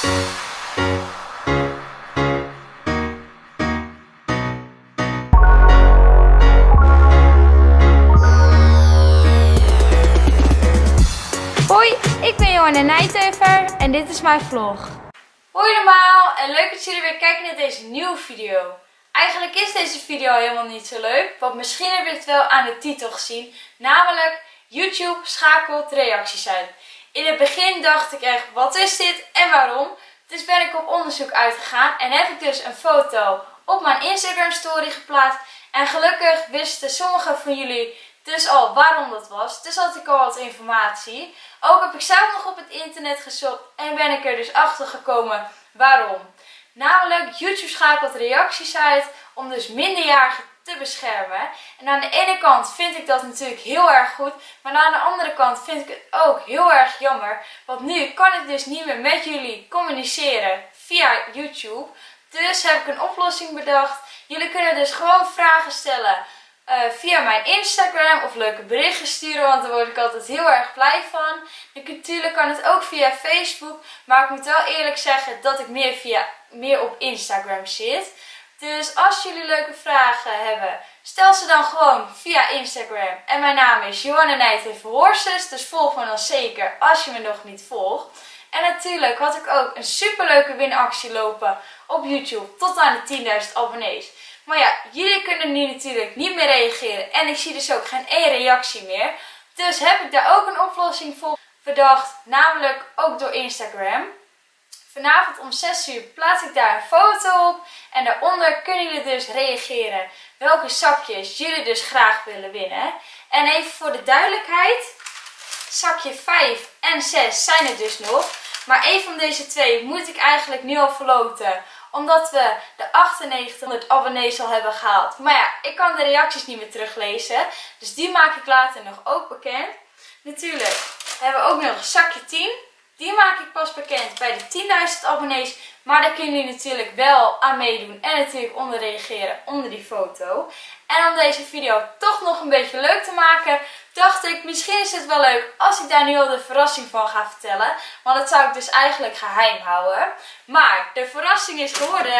Hoi, ik ben Johanna Nijtever en dit is mijn vlog. Hoi allemaal en leuk dat jullie weer kijken naar deze nieuwe video. Eigenlijk is deze video helemaal niet zo leuk, want misschien heb je het wel aan de titel gezien, namelijk YouTube schakelt reacties uit. In het begin dacht ik echt, wat is dit en waarom? Dus ben ik op onderzoek uitgegaan en heb ik dus een foto op mijn Instagram story geplaatst. En gelukkig wisten sommigen van jullie dus al waarom dat was. Dus had ik al wat informatie. Ook heb ik zelf nog op het internet gezocht en ben ik er dus achter gekomen waarom. Namelijk, YouTube schakelt reacties uit om dus minderjarigen te beschermen. En aan de ene kant vind ik dat natuurlijk heel erg goed, maar aan de andere kant vind ik het ook heel erg jammer. Want nu kan ik dus niet meer met jullie communiceren via YouTube. Dus heb ik een oplossing bedacht. Jullie kunnen dus gewoon vragen stellen uh, via mijn Instagram of leuke berichten sturen, want daar word ik altijd heel erg blij van. Natuurlijk kan het ook via Facebook, maar ik moet wel eerlijk zeggen dat ik meer, via, meer op Instagram zit. Dus als jullie leuke vragen hebben, stel ze dan gewoon via Instagram. En mijn naam is Johanna Nijtheven Horses, dus volg me dan zeker als je me nog niet volgt. En natuurlijk had ik ook een superleuke winactie lopen op YouTube tot aan de 10.000 abonnees. Maar ja, jullie kunnen nu natuurlijk niet meer reageren. En ik zie dus ook geen één reactie meer. Dus heb ik daar ook een oplossing voor bedacht. Namelijk ook door Instagram. Vanavond om 6 uur plaats ik daar een foto op. En daaronder kunnen jullie dus reageren welke zakjes jullie dus graag willen winnen. En even voor de duidelijkheid. Zakje 5 en 6 zijn er dus nog. Maar één van deze twee moet ik eigenlijk nu al verloten omdat we de 9800 abonnees al hebben gehaald. Maar ja, ik kan de reacties niet meer teruglezen. Dus die maak ik later nog ook bekend. Natuurlijk hebben we ook nog zakje 10. Die maak ik pas bekend bij de 10.000 abonnees. Maar daar kunnen jullie natuurlijk wel aan meedoen. En natuurlijk onder reageren onder die foto. En om deze video toch nog een beetje leuk te maken, dacht ik misschien is het wel leuk als ik daar nu al de verrassing van ga vertellen. Want dat zou ik dus eigenlijk geheim houden. Maar de verrassing is geworden...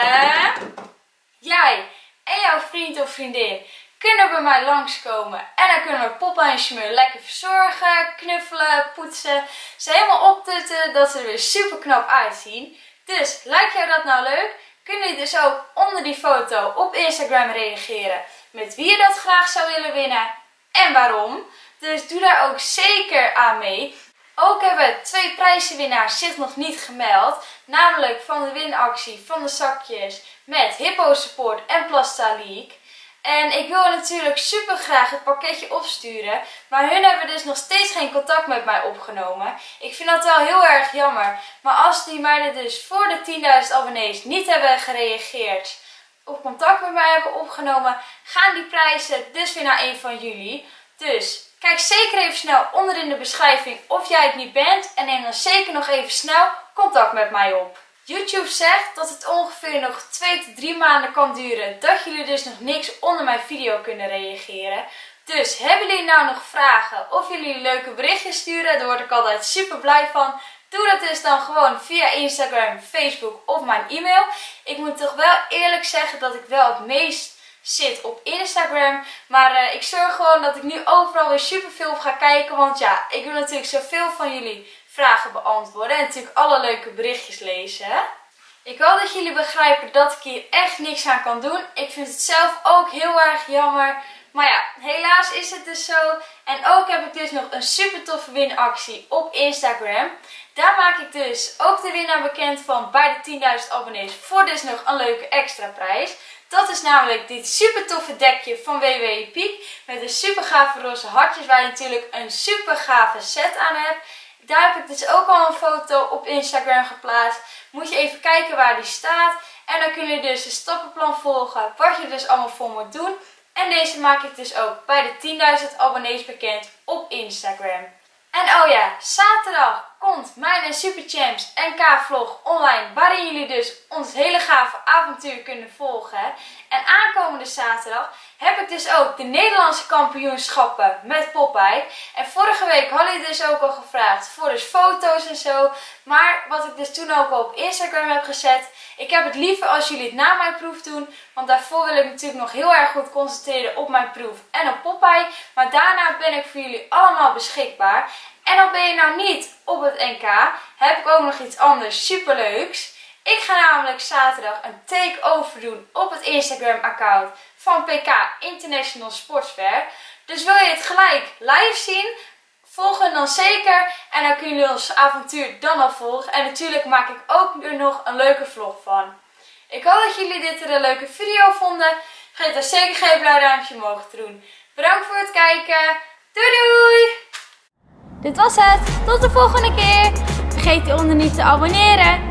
Jij en jouw vriend of vriendin kunnen bij mij langskomen. En dan kunnen we Papa en Schmeur lekker verzorgen, knuffelen, poetsen. Ze helemaal optutten dat ze er weer super knap uitzien. Dus, lijkt jou dat nou leuk? Kun je dus ook onder die foto op Instagram reageren met wie je dat graag zou willen winnen en waarom. Dus doe daar ook zeker aan mee. Ook hebben twee prijzenwinnaars zich nog niet gemeld. Namelijk van de winactie van de zakjes met Hippo Support en Plastaliek. En ik wil natuurlijk super graag het pakketje opsturen. Maar hun hebben dus nog steeds geen contact met mij opgenomen. Ik vind dat wel heel erg jammer. Maar als die meiden dus voor de 10.000 abonnees niet hebben gereageerd of contact met mij hebben opgenomen, gaan die prijzen dus weer naar een van jullie. Dus kijk zeker even snel onder in de beschrijving of jij het niet bent en neem dan zeker nog even snel contact met mij op. YouTube zegt dat het ongeveer nog 2 tot 3 maanden kan duren dat jullie dus nog niks onder mijn video kunnen reageren. Dus hebben jullie nou nog vragen of jullie leuke berichtjes sturen, daar word ik altijd super blij van. Doe dat dus dan gewoon via Instagram, Facebook of mijn e-mail. Ik moet toch wel eerlijk zeggen dat ik wel het meest zit op Instagram. Maar uh, ik zorg gewoon dat ik nu overal weer super veel ga kijken. Want ja, ik wil natuurlijk zoveel van jullie vragen beantwoorden. En natuurlijk alle leuke berichtjes lezen. Ik wil dat jullie begrijpen dat ik hier echt niks aan kan doen. Ik vind het zelf ook heel erg jammer. Maar ja, helaas is het dus zo. En ook heb ik dus nog een super toffe winactie op Instagram. Daar maak ik dus ook de winnaar bekend van bij de 10.000 abonnees voor dus nog een leuke extra prijs. Dat is namelijk dit super toffe dekje van WW Peak met een super gave roze hartjes waar je natuurlijk een super gave set aan hebt. Daar heb ik dus ook al een foto op Instagram geplaatst. Moet je even kijken waar die staat. En dan kun je dus een stappenplan volgen wat je dus allemaal voor moet doen. En deze maak ik dus ook bij de 10.000 abonnees bekend op Instagram. En oh ja, zaterdag komt mijn Super Champs NK vlog online. Waarin jullie dus ons hele gave avontuur kunnen volgen. En aankomende zaterdag heb ik dus ook de Nederlandse kampioenschappen met Popeye. En vorige week hadden jullie dus ook al gevraagd voor dus foto's en zo. Maar wat ik dus toen ook al op Instagram heb gezet. Ik heb het liever als jullie het na mijn proef doen. Want daarvoor wil ik natuurlijk nog heel erg goed concentreren op mijn proef en op Popeye. Maar daarna ben ik voor jullie allemaal beschikbaar. En al ben je nou niet op het NK, heb ik ook nog iets anders superleuks. Ik ga namelijk zaterdag een takeover doen op het Instagram account van PK International Sportsfair. Dus wil je het gelijk live zien? Volg hem dan zeker en dan kunnen jullie ons avontuur dan al volgen. En natuurlijk maak ik ook er nog een leuke vlog van. Ik hoop dat jullie dit een leuke video vonden. Vergeet dan zeker geen blauw duimpje omhoog te doen. Bedankt voor het kijken. Doei doei! Dit was het. Tot de volgende keer. Vergeet je onder niet te abonneren.